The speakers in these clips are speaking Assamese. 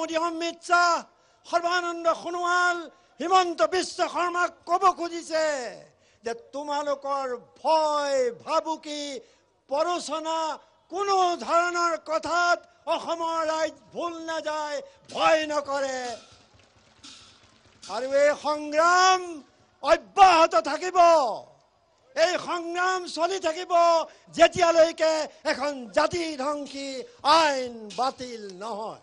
মোদী অমিত শ্বাহ সৰ্বানন্দ সোণোৱাল হিমন্ত বিশ্ব শৰ্মাক ক'ব খুজিছে যে তোমালোকৰ ভয় ভাবুকি পৰচনা কোনো ধৰণৰ কথাত অসমৰ ৰাইজ ভুল নাযায় ভয় নকৰে। আৰু এই সংগ্ৰাম অব্যাহত থাকিব। এই সংগ্ৰাম চলি থাকিব যেতিয়ালৈকে এখন জাতি ধ্বংসী আইন বাতিল নহয়।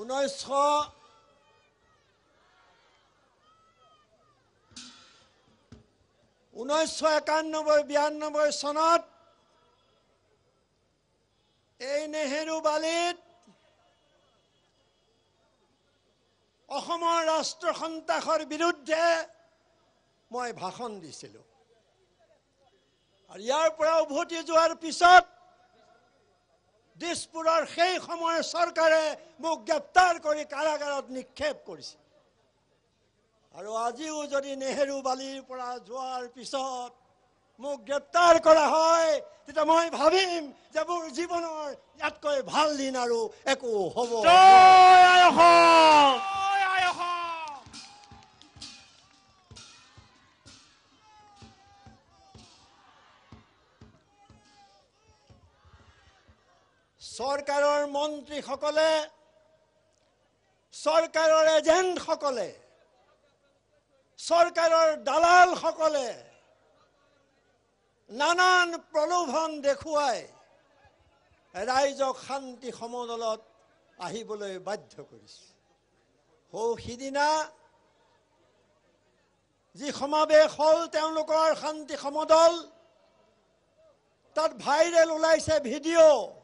ঊনৈছশ ঊনৈছশ একানব্বৈ বিৰান্নব্বৈ চনত এই নেহেৰু বালিত অসমৰ ৰাষ্ট্ৰ সন্ত্ৰাসৰ বিৰুদ্ধে মই ভাষণ দিছিলোঁ। আৰু ইয়াৰ পৰা উভতি যোৱাৰ পিছত দিছপুৰৰ সেই সময়ৰ চৰকাৰে মোক গ্ৰেপ্তাৰ কৰি কাৰাগাৰত নিক্ষেপ কৰিছে। আৰু আজিও যদি নেহেৰু বালিৰ পৰা যোৱাৰ পিছত মোক গ্ৰেপ্তাৰ কৰা হয় তেতিয়া মই ভাবিম যে মোৰ জীৱনৰ ইয়াতকৈ ভাল দিন আৰু একো হ'ব। চৰকাৰৰ মন্ত্ৰীসকলে চৰকাৰৰ এজেণ্টসকলে চৰকাৰৰ দালালসকলে নানান প্ৰলোভন দেখুৱাই ৰাইজক শান্তি সমদলত আহিবলৈ বাধ্য কৰিছে। সৌ সিদিনা যি সমাৱেশ হ'ল তেওঁলোকৰ শান্তি সমদল তাত ভাইৰেল ওলাইছে ভিডিঅ'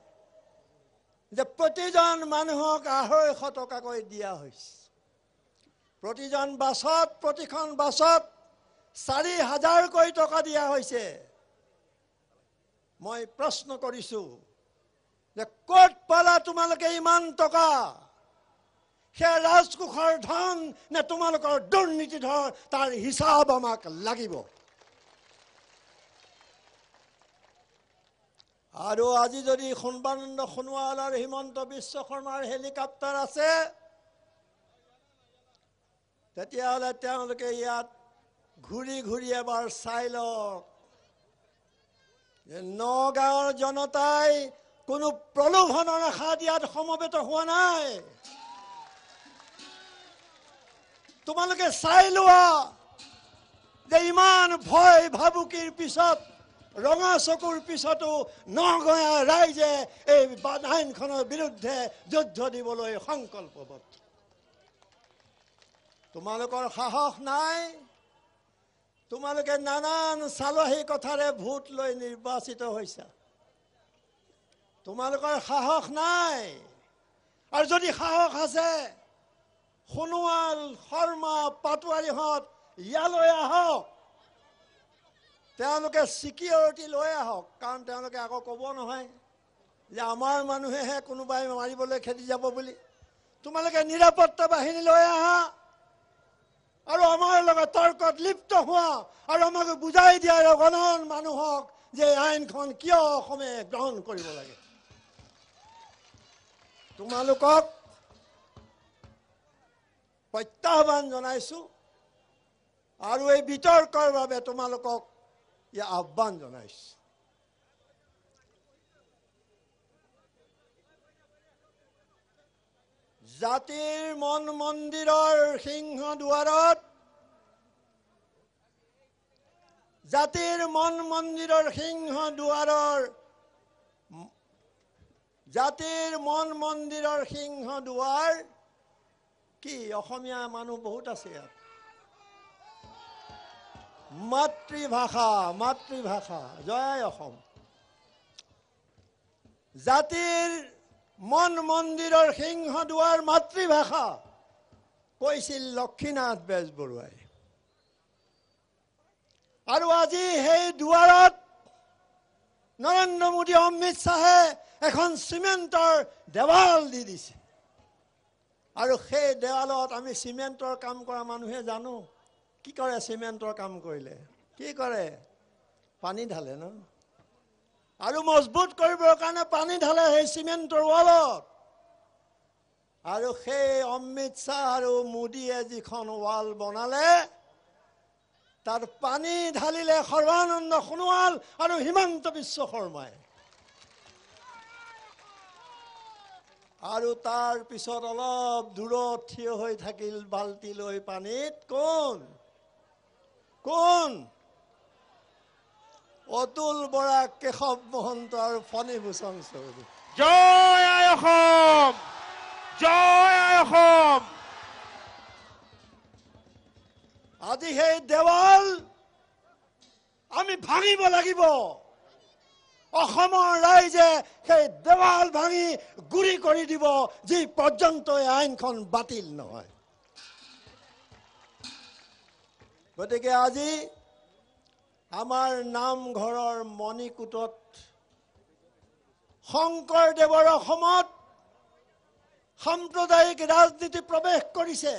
যে প্ৰতিজন মানুহক আঢ়ৈশ টকাকৈ দিয়া হৈছে। প্ৰতিজন বাছত প্ৰতিখন বাছত চাৰি হাজাৰকৈ টকা দিয়া হৈছে। মই প্ৰশ্ন কৰিছোঁ যে ক'ত পালা তোমালোকে ইমান টকা? সেয়া ৰাজকোষৰ ধন নে তোমালোকৰ দুৰ্নীতি ধন তাৰ হিচাপ আমাক লাগিব? আৰু আজি যদি সৰ্বানন্দ সোণোৱাল আৰু হিমন্ত বিশ্ব শৰ্মাৰ হেলিকপ্টাৰ আছে তেতিয়াহ'লে তেওঁলোকে ইয়াত ঘূৰি ঘূৰি এবাৰ চাই লওক নগাঁৱৰ জনতাই কোনো প্ৰলোভনৰ আশাত ইয়াত সমবেত হোৱা নাই। তোমালোকে চাই লোৱা যে ইমান ভয় ভাবুকিৰ পিছত ৰঙা চকুৰ পিছতো নগঞা ৰাইজে এই আইনখনৰ বিৰুদ্ধে যুদ্ধ দিবলৈ সংকল্পবদ্ধ। তোমালোকৰ সাহস নাই। তোমালোকে নানান চালহী কথাৰে ভোট লৈ নিৰ্বাচিত হৈছা। তোমালোকৰ সাহস নাই। আৰু যদি সাহস আছে সোণোৱাল শৰ্মা পাটোৱাৰীহঁত ইয়ালৈ আহক। তেওঁলোকে ছিকিউৰিটি লৈ আহক কাৰণ তেওঁলোকে আকৌ ক'ব নহয় যে আমাৰ মানুহেহে কোনোবাই মাৰিবলৈ খেদি যাব বুলি। তোমালোকে নিৰাপত্তা বাহিনী লৈ আহা আৰু আমাৰ লগত তৰ্কত লিপ্ত হোৱা আৰু আমাক বুজাই দিয়া গণন মানুহক যে আইনখন কিয় অসমে গ্ৰহণ কৰিব লাগে। তোমালোকক প্ৰত্যাহ্বান জনাইছোঁ আৰু এই বিতৰ্কৰ বাবে তোমালোকক আহ্বান জনাইছোঁ জাতিৰ মন মন্দিৰৰ সিংহ দুৱাৰত জাতিৰ মন মন্দিৰৰ সিংহ দুৱাৰৰ জাতিৰ মন মন্দিৰৰ সিংহ দুৱাৰ কি, অসমীয়া মানুহ বহুত আছে ইয়াত। মাতৃভাষা মাতৃভাষা জয় অসম। জাতিৰ মন মন্দিৰৰ সিংহ দুৱাৰ মাতৃভাষা কৈছিল লক্ষীনাথ বেজবৰুৱাই। আৰু আজি সেই দুৱাৰত নৰেন্দ্ৰ মোদী অমিত শ্বাহে এখন চিমেণ্টৰ দেৱাল দি দিছে। আৰু সেই দেৱালত আমি চিমেণ্টৰ কাম কৰা মানুহে জানো কি কৰে চিমেণ্টৰ কাম কৰিলে? কি কৰে? পানী ঢালে ন? আৰু মজবুত কৰিবৰ কাৰণে পানী ঢালে সেই চিমেণ্টৰ ৱালত। আৰু সেই অমিত শ্বাহ আৰু মোদীয়ে যিখন ৱাল বনালে তাত পানী ঢালিলে সৰ্বানন্দ সোণোৱাল আৰু হিমন্ত বিশ্ব শৰ্মাই। আৰু তাৰ পিছত অলপ দূৰত থিয় হৈ থাকিল বাল্টি লৈ পানীত। কোন? কোন? অতুল বৰা কেশৱ মহন্ত আৰু ফণীভূষণ চৌধুৰী। জয় আই অসম! জয় আই অসম! আজি সেই দেৱাল আমি ভাঙিব লাগিব। অসমৰ ৰাইজে সেই দেৱাল ভাঙি গুৰি কৰি দিব যি পৰ্যন্ত এই আইনখন বাতিল নহয়। গতিকে আজি আমাৰ নামঘৰৰ মণিকূটত শংকৰদেৱৰ অসমত সাম্প্ৰদায়িক ৰাজনীতি প্ৰৱেশ কৰিছে।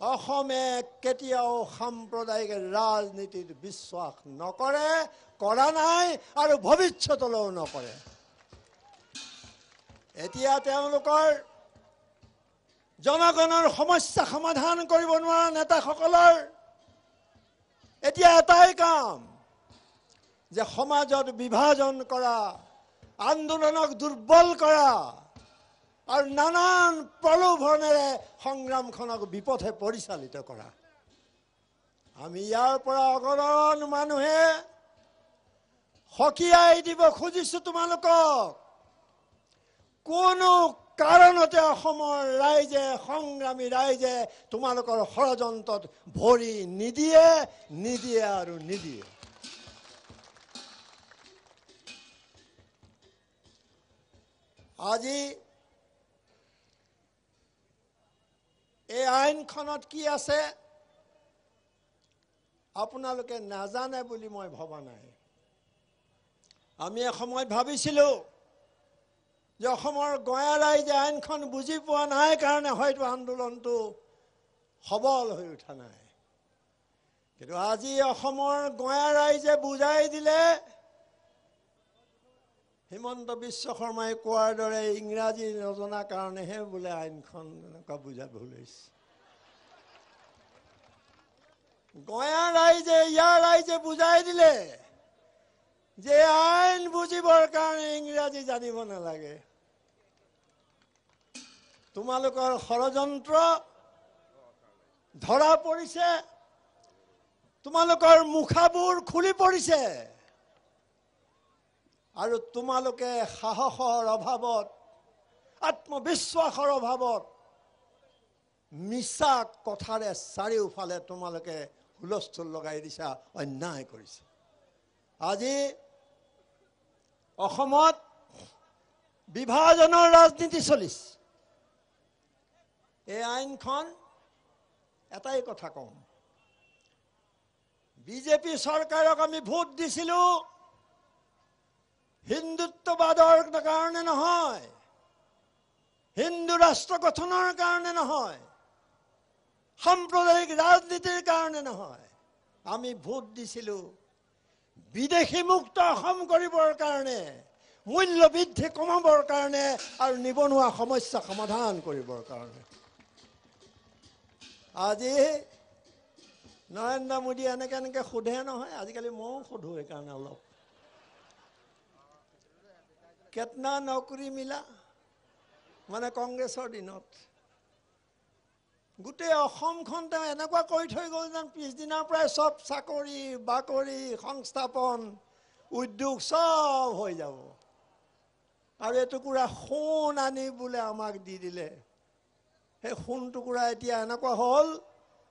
অসমে কেতিয়াও সাম্প্ৰদায়িক ৰাজনীতিত বিশ্বাস নকৰে কৰা নাই আৰু ভৱিষ্যতলৈও নকৰে। এতিয়া তেওঁলোকৰ জনগণৰ সমস্যা সমাধান কৰিব নোৱাৰা নেতাসকলৰ এতিয়া এটাই কাম যে সমাজত বিভাজন কৰা আন্দোলনক দুৰ্বল কৰা আৰু নানান প্ৰলোভনেৰে সংগ্ৰামখনক বিপথে পৰিচালিত কৰা। আমি ইয়াৰ পৰা অগণন মানুহে সকীয়াই দিব খুজিছো তোমালোকক। কোনো কাৰণতে অসমৰ ৰাইজে সংগ্ৰামী ৰাইজে তোমালোকৰ ষড়যন্ত্ৰত ভৰি নিদিয়ে নিদিয়ে আৰু নিদিয়ে। আজি এই আইনখনত কি আছে? আপোনালোকে নাজানে বুলি মই ভবা নাই। আমি এসময়ত ভাবিছিলোঁ যে অসমৰ গঞা ৰাইজে আইনখন বুজি পোৱা নাই কাৰণে হয়তো আন্দোলনটো সবল হৈ উঠা নাই। কিন্তু আজি অসমৰ গঞা ৰাইজে বুজাই দিলে হিমন্ত বিশ্ব শৰ্মাই কোৱাৰ দৰে ইংৰাজী নজনা কাৰণেহে বোলে আইনখন এনেকুৱা বুজা ভুল হৈছে গঞা ৰাইজে ইয়াৰ ৰাইজে বুজাই দিলে যে আইন বুজিবৰ কাৰণে ইংৰাজী জানিব নালাগে। তোমালোকৰ ষড়যন্ত্ৰ ধৰা পৰিছে। তোমালোকৰ মুখাবোৰ খুলি পৰিছে। আৰু তোমালোকে সাহসৰ অভাৱত আত্মবিশ্বাসৰ অভাৱত মিছা কথাৰে চাৰিওফালে তোমালোকে হুলস্থুল লগাই দিছা অন্যায় কৰিছা। আজি অসমত বিভাজনৰ ৰাজনীতি চলিছে। এই আইনখন এটাই কথা কওঁ। বিজেপি চৰকাৰক আমি ভোট দিছিলোঁ হিন্দুত্ববাদৰ কাৰণে নহয় হিন্দু ৰাষ্ট্ৰ গঠনৰ কাৰণে নহয় সাম্প্ৰদায়িক ৰাজনীতিৰ কাৰণে নহয়। আমি ভোট দিছিলোঁ বিদেশী মুক্ত অসম কৰিবৰ কাৰণে মূল্য বৃদ্ধি কমাবৰ কাৰণে আৰু নিবনুৱা সমস্যা সমাধান কৰিবৰ কাৰণে। আজি নৰেন্দ্ৰ মোদীয়ে এনেকে এনেকে সোধে নহয় আজিকালি ময়ো সোধো সেইকাৰণে অলপ। কেটনা নকৰি মিলা মানে কংগ্ৰেছৰ দিনত। গোটেই অসমখন তেওঁ এনেকুৱা কৰি থৈ গ'ল যেন পিছদিনাৰ পৰাই চব চাকৰি বাকৰি সংস্থাপন উদ্যোগ চব হৈ যাব। আৰু এটুকুৰা সোণ আনি বোলে আমাক দি দিলে। সেই সোণ টুকুৰা এতিয়া এনেকুৱা হ'ল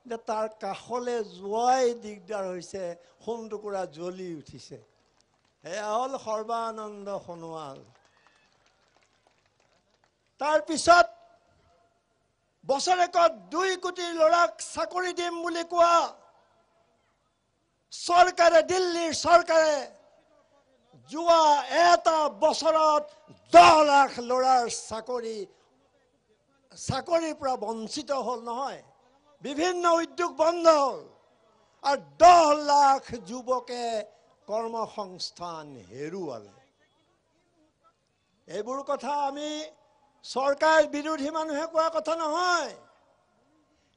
যে তাৰ কাষলৈ যোৱাই দিগদাৰ হৈছে সোণ টুকুৰা জ্বলি উঠিছে। সেয়া হ'ল সৰ্বানন্দ সোণোৱাল। তাৰপিছত বছৰেকত দুই কোটি ল'ৰাক চাকৰি দিম বুলি কোৱা চৰকাৰে দিল্লীৰ চৰকাৰে যোৱা এটা বছৰত দহ লাখ ল'ৰাৰ চাকৰি চাকৰিৰ পৰা বঞ্চিত হ'ল নহয় বিভিন্ন উদ্যোগ বন্ধ হ'ল আৰু দহ লাখ যুৱকে কৰ্মসংস্থান হেৰুৱালে। এইবোৰ কথা আমি চৰকাৰ বিৰোধী মানুহে কোৱা কথা নহয়।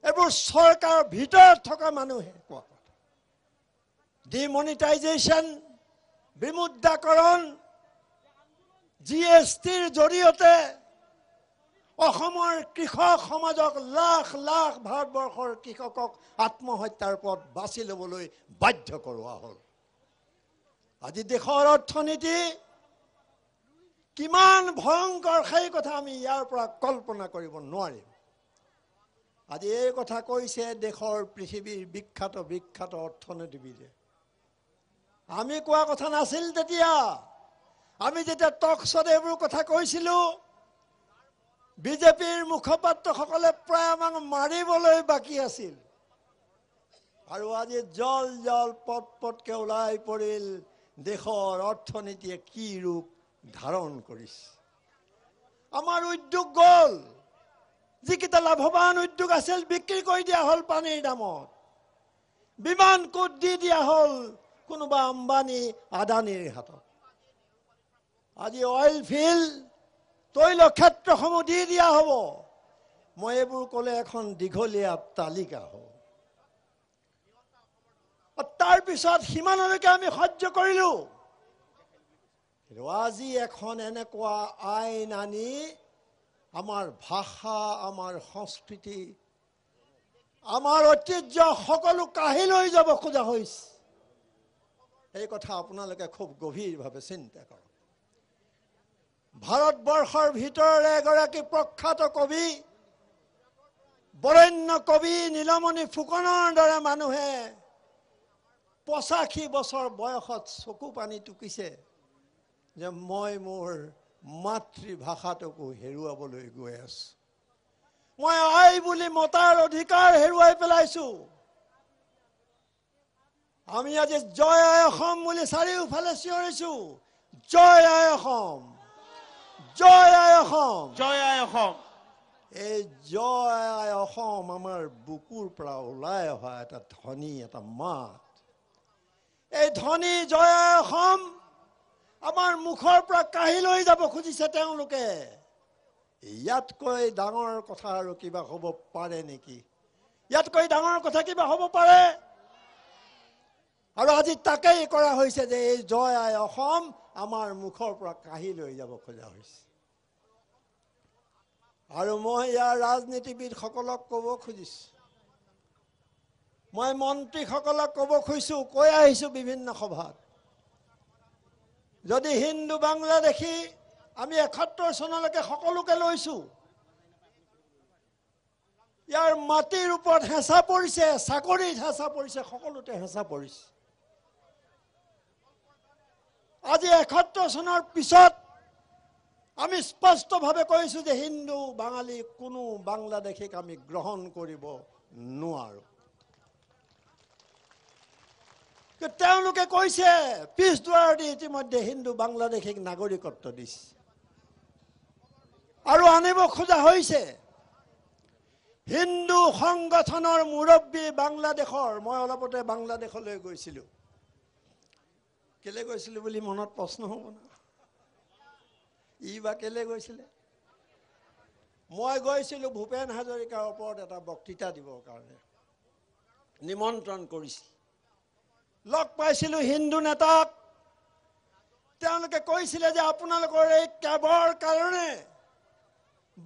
এইবোৰ চৰকাৰৰ ভিতৰত থকা মানুহে কোৱা কথা। ডিমনিটাইজেশ্যন বিমুদ্ৰাকৰণ জি এছ টিৰ জৰিয়তে অসমৰ কৃষক সমাজক লাখ লাখ ভাৰতবৰ্ষৰ কৃষকক আত্মহত্যাৰ পথ বাছি ল'বলৈ বাধ্য কৰোৱা হ'ল। আজি দেশৰ অৰ্থনীতি কিমান ভয়ংকৰ সেই কথা আমি ইয়াৰ পৰা কল্পনা কৰিব নোৱাৰিম। আজি এই কথা কৈছে দেশৰ পৃথিৱীৰ বিখ্যাত বিখ্যাত অৰ্থনীতিবিদে। আমি কোৱা কথা নাছিল তেতিয়া। আমি যেতিয়া টক শ্বত এইবোৰ কথা কৈছিলোঁ বিজেপিৰ মুখপাত্ৰসকলে প্ৰায় আমাক মাৰিবলৈ বাকী আছিল। আৰু আজি জল জল পট পটকে ওলাই পৰিল দেশৰ অৰ্থনীতিয়ে কি ৰূপ ধাৰণ কৰিছে। আমাৰ উদ্যোগ গ'ল। যিকেইটা লাভৱান উদ্যোগ আছিল বিক্ৰী কৰি দিয়া হ'ল পানীৰ দামত। বিমান কোট দি দিয়া হ'ল কোনোবা আম্বানী আদানীৰ হাতত। আজি অইল ফিল্ড তৈল ক্ষেত্ৰসমূহ দি দিয়া হ'ব। মই এইবোৰ ক'লে এখন দীঘলীয়া তালিকা হ'ব। তাৰপিছত সিমানলৈকে আমি সহ্য কৰিলোঁ। আজি এখন এনেকুৱা আইন আনি আমাৰ ভাষা আমাৰ সংস্কৃতি আমাৰ ঐতিহ্য সকলো কাঢ়ি লৈ যাব খোজা হৈছে। এই কথা আপোনালোকে খুব গভীৰভাৱে চিন্তা কৰক। ভাৰতবৰ্ষৰ ভিতৰৰে এগৰাকী প্ৰখ্যাত কবি বৰেণ্য কবি নীলমণি ফুকনৰ দৰে মানুহে পঁচাশী বছৰ বয়সত চকু পানী টুকিছে। যে মই মোৰ মাতৃভাষাটোকো হেৰুৱাবলৈ গৈ আছো। মই আই বুলি মতাৰ অধিকাৰ হেৰুৱাই পেলাইছো। আমি আজি জয় আই অসম বুলি চাৰিওফালে চিঞৰিছো। জয় আই অসম। জয় আই অসম। জয় আই অসম। এই জয় আই অসম আমাৰ বুকুৰ পৰা ওলাই অহা এটা ধ্বনি এটা মাত। এই ধ্বনি জয় আই অসম আমাৰ মুখৰ পৰা কাঢ়ি লৈ যাব খুজিছে তেওঁলোকে। ইয়াতকৈ ডাঙৰ কথা আৰু কিবা হ'ব পাৰে নেকি? ইয়াতকৈ ডাঙৰ কথা কিবা হ'ব পাৰে? আৰু আজি তাকেই কৰা হৈছে যে এই জয় আই অসম আমাৰ মুখৰ পৰা কাঢ়ি লৈ যাব খোজা হৈছে। আৰু মই ইয়াৰ ৰাজনীতিবিদসকলক ক'ব খুজিছোঁ। মই মন্ত্ৰীসকলক ক'ব খুজিছোঁ কৈ আহিছোঁ বিভিন্ন সভাত। যদি হিন্দু বাংলাদেশী আমি এসত্তৰ চনলৈকে সকলোকে লৈছোঁ। ইয়াৰ মাটিৰ ওপৰত হেঁচা পৰিছে চাকৰিত হেঁচা পৰিছে সকলোতে হেঁচা পৰিছে। আজি এসত্তৰ চনৰ পিছত আমি স্পষ্টভাৱে কৈছোঁ যে হিন্দু বাঙালী কোনো বাংলাদেশীক আমি গ্ৰহণ কৰিব নোৱাৰোঁ কিন্তু তেওঁলোকে কৈছে পিছ দুৱাৰ দি ইতিমধ্যে হিন্দু বাংলাদেশীক নাগৰিকত্ব দিছে। আৰু আনিব খোজা হৈছে হিন্দু সংগঠনৰ মুৰব্বী বাংলাদেশৰ মই অলপতে বাংলাদেশলৈ গৈছিলোঁ। কেলে গৈছিলোঁ বুলি মনত প্ৰশ্ন হ'ব না? ই বা কেলে গৈছিলে? মই গৈছিলোঁ ভূপেন হাজৰিকাৰ ওপৰত এটা বক্তৃতা দিবৰ কাৰণে। নিমন্ত্ৰণ কৰিছিল। লগ পাইছিলোঁ হিন্দু নেতাক তেওঁলোকে কৈছিলে যে আপোনালোকৰ এই কেবৰ কাৰণে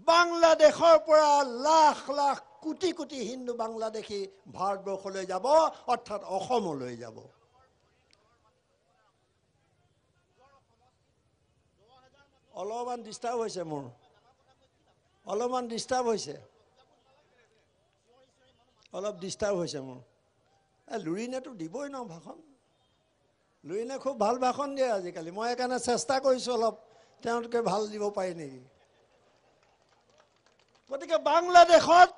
বাংলাদেশৰ পৰা লাখ লাখ কোটি কোটি হিন্দু বাংলাদেশী ভাৰতবৰ্ষলৈ যাব অৰ্থাৎ অসমলৈ যাব অলপমান ডিষ্টাৰ্ব হৈছে মোৰ অলপমান ডিষ্টাৰ্ব হৈছে অলপ ডিষ্টাৰ্ব হৈছে মোৰ লুৰিনেতো দিবই ন ভাষণ? লুৰিনে খুব ভাল ভাষণ দিয়ে আজিকালি। মই সেইকাৰণে চেষ্টা কৰিছোঁ অলপ। তেওঁলোকে ভাল দিব পাৰি নেকি? গতিকে বাংলাদেশত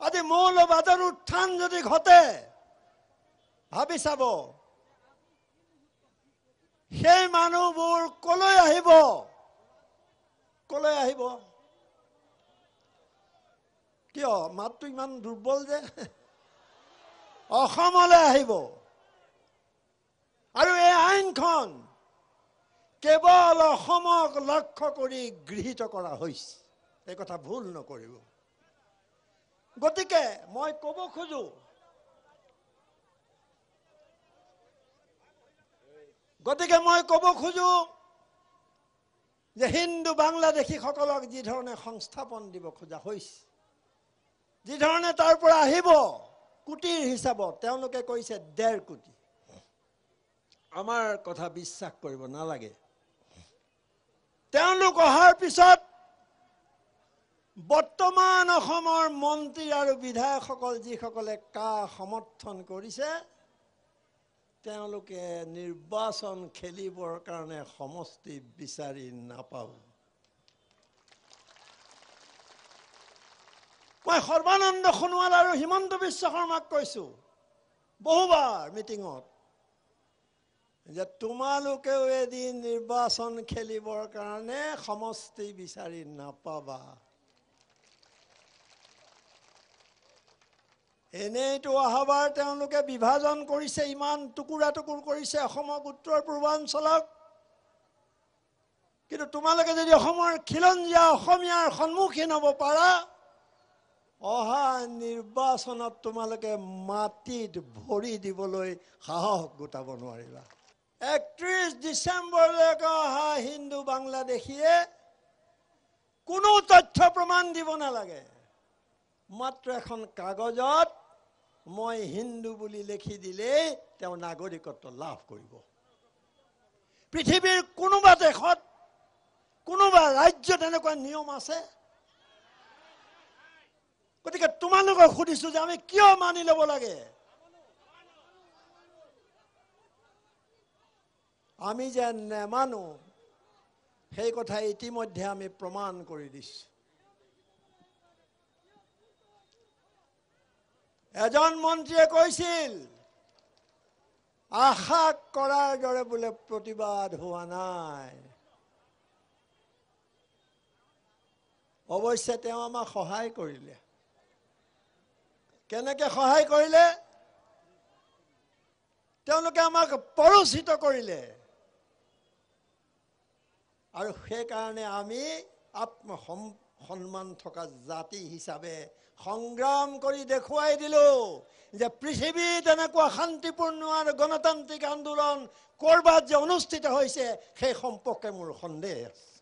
আজি মৌলবাদৰ উত্থান যদি ঘটে ভাবি চাব সেই মানুহবোৰ কলৈ আহিব? কলৈ আহিব? কিয়? মাতটো ইমান দুৰ্বল যে। অসমলৈ আহিব। আৰু এই আইনখন কেৱল অসমক লক্ষ্য কৰি গৃহীত কৰা হৈছে। এই কথা ভুল নকৰিব। গতিকে মই ক'ব খোজো গতিকে মই ক'ব খোজো যে হিন্দু বাংলাদেশীসকলক যি ধৰণে সংস্থাপন দিব খোজা হৈছে যি ধৰণে তাৰ পৰা আহিব কোটিৰ হিচাপত তেওঁলোকে কৈছে ডেৰ কোটি। আমাৰ কথা বিশ্বাস কৰিব নালাগে। তেওঁলোক অহাৰ পিছত বৰ্তমান অসমৰ মন্ত্ৰী আৰু বিধায়কসকল যিসকলে কা সমৰ্থন কৰিছে তেওঁলোকে নিৰ্বাচন খেলিবৰ কাৰণে সমষ্টি বিচাৰি নাপাব। মই সৰ্বানন্দ সোণোৱাল আৰু হিমন্ত বিশ্ব শৰ্মাক কৈছো। বহুবাৰ মিটিঙত যে তোমালোকেও এদিন নিৰ্বাচন খেলিবৰ কাৰণে সমষ্টি বিচাৰি নাপাবা। এনেইতো অহাবাৰ তেওঁলোকে বিভাজন কৰিছে ইমান টুকুৰা টুকুৰ কৰিছে অসমক উত্তৰ পূৰ্বাঞ্চলক। কিন্তু তোমালোকে যদি অসমৰ খিলঞ্জীয়া অসমীয়াৰ সন্মুখীন হ'ব পাৰা অহা নিৰ্বাচনত তোমালোকে মাটিত ভৰি দিবলৈ সাহস গোটাব নোৱাৰিবা। একত্ৰিছ ডিচেম্বৰলৈকে অহা হিন্দু বাংলাদেশীয়ে কোনো তথ্য প্ৰমাণ দিব নালাগে। মাত্ৰ এখন কাগজত মই হিন্দু বুলি লিখি দিলেই তেওঁ নাগৰিকত্ব লাভ কৰিব। পৃথিৱীৰ কোনোবা দেশত কোনোবা ৰাজ্যত এনেকুৱা নিয়ম আছে? গতিকে তোমালোকক সুধিছো যে আমি কিয় মানি ল'ব লাগে? আমি যে নেমানো সেই কথা ইতিমধ্যে আমি প্ৰমাণ কৰি দিছোঁ। এজন মন্ত্ৰীয়ে কৈছিল আশা কৰাৰ দৰে বোলে প্ৰতিবাদ হোৱা নাই। অৱশ্যে তেওঁ আমাক সহায় কৰিলে। কেনেকে সহায় কৰিলে? তেওঁলোকে আমাক পৰোচিত কৰিলে। আৰু সেইকাৰণে আমি আত্ম সন্মান থকা জাতি হিচাপে সংগ্ৰাম কৰি দেখুৱাই দিলো যে পৃথিৱীত এনেকুৱা শান্তিপূৰ্ণ আৰু গণতান্ত্ৰিক আন্দোলন ক'ৰবাত যে অনুষ্ঠিত হৈছে সেই সম্পৰ্কে মোৰ সন্দেহ আছে।